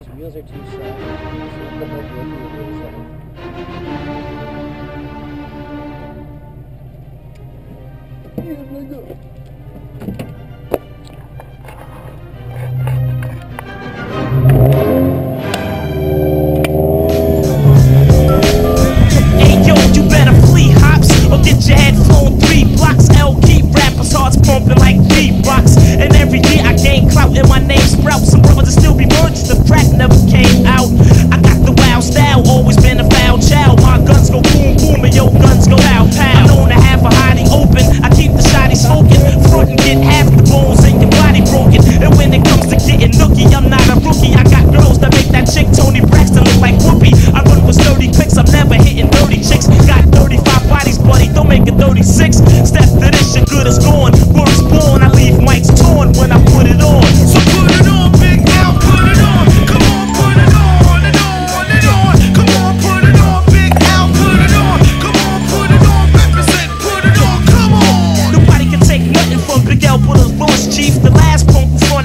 His wheels are too soft. So put more your head flown three blocks. L keep rappers' hearts pumping like beatbox. And every year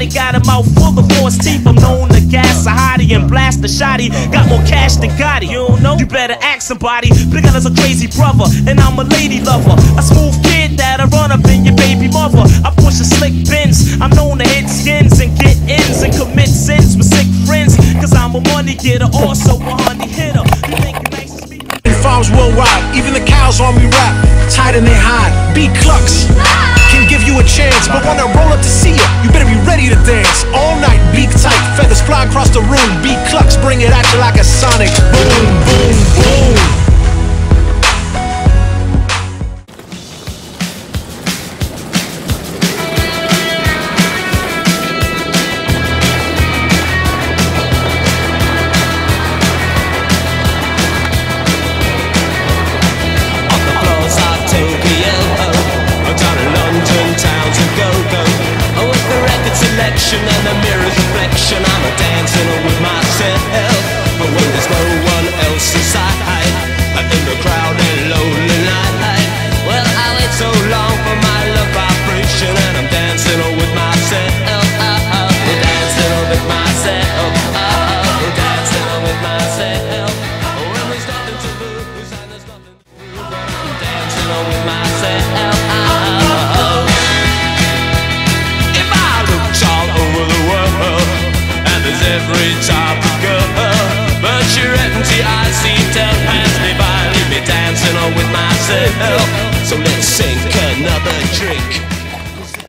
punk got a mouth full of false teeth. I'm known to gas a hottie and blast a shotty. Got more cash than Gotti. You don't know? You better ask somebody. Big L is a crazy brother, and I'm a lady lover. A smooth kid that'll run up in your baby mother. I push a slick bins. I'm known to hit skins and get ins and commit sins with sick friends. Cause I'm a money getter, also a honey hitter. You think you nice to speak? And farms worldwide, even the cows on me rap. Tight and they hide. Beat clucks can ah! give you a chance, but when I roll up to see you, you better be ready to dance. All night, beak tight, feathers fly across the room. Beat clucks, bring it at you like a sonic. Boom, boom, boom. Selection and the mirror's reflection, I'm a every girl, but you're empty, I see to pass me by, leave me dancing on with myself. So let's sink another drink.